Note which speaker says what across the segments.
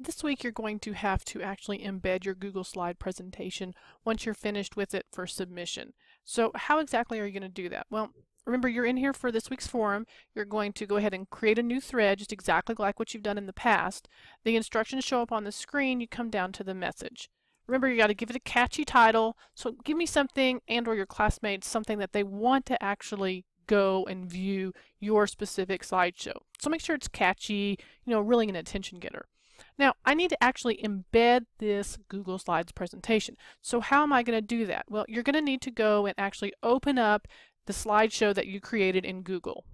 Speaker 1: This week you're going to have to actually embed your Google Slide presentation once you're finished with it for submission. So how exactly are you going to do that? Well, remember you're in here for this week's forum. You're going to go ahead and create a new thread just exactly like what you've done in the past. The instructions show up on the screen. You come down to the message. Remember you got to give it a catchy title. So give me something and or your classmates something that they want to actually go and view your specific slideshow. So make sure it's catchy, you know, really an attention getter. Now, I need to actually embed this Google Slides presentation. So how am I going to do that? Well, you're going to need to go and actually open up the slideshow that you created in Google.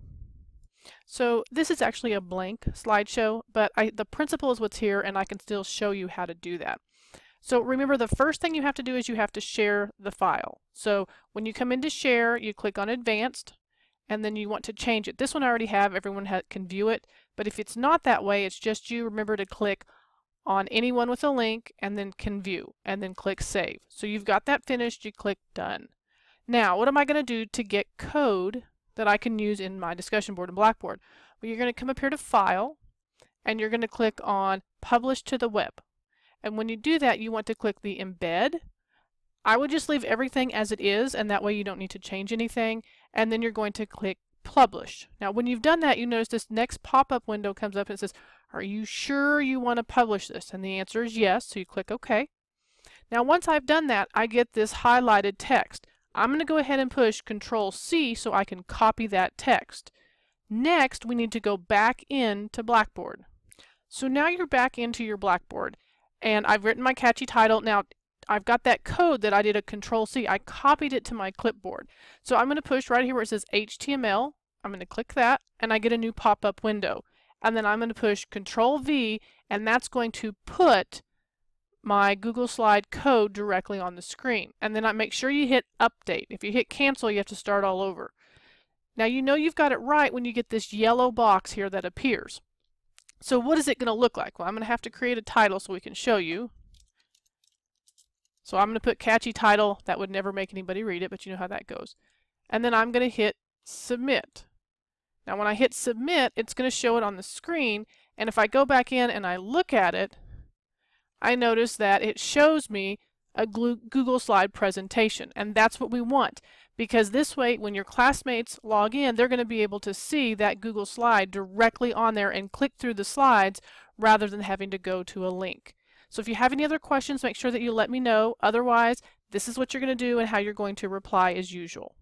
Speaker 1: So this is actually a blank slideshow, but I, the principle is what's here and I can still show you how to do that. So remember the first thing you have to do is you have to share the file. So when you come into share, you click on advanced and then you want to change it. This one I already have, everyone ha can view it, but if it's not that way, it's just you, remember to click on anyone with a link and then can view and then click save. So you've got that finished, you click done. Now, what am I going to do to get code that I can use in my discussion board in Blackboard? Well, you're going to come up here to File, and you're going to click on Publish to the Web. And when you do that, you want to click the Embed, I would just leave everything as it is and that way you don't need to change anything and then you're going to click publish. Now when you've done that you notice this next pop-up window comes up and says are you sure you want to publish this and the answer is yes so you click OK. Now once I've done that I get this highlighted text. I'm going to go ahead and push control C so I can copy that text. Next we need to go back into Blackboard. So now you're back into your Blackboard and I've written my catchy title. Now I've got that code that I did a control C. I copied it to my clipboard. So I'm going to push right here where it says HTML. I'm going to click that and I get a new pop-up window. And then I'm going to push control V and that's going to put my Google Slide code directly on the screen. And then I make sure you hit update. If you hit cancel, you have to start all over. Now you know you've got it right when you get this yellow box here that appears. So what is it going to look like? Well, I'm going to have to create a title so we can show you. So I'm going to put catchy title. That would never make anybody read it, but you know how that goes. And then I'm going to hit submit. Now when I hit submit, it's going to show it on the screen. And if I go back in and I look at it, I notice that it shows me a Google Slide presentation. And that's what we want. Because this way, when your classmates log in, they're going to be able to see that Google Slide directly on there and click through the slides rather than having to go to a link. So if you have any other questions, make sure that you let me know. Otherwise, this is what you're going to do and how you're going to reply as usual.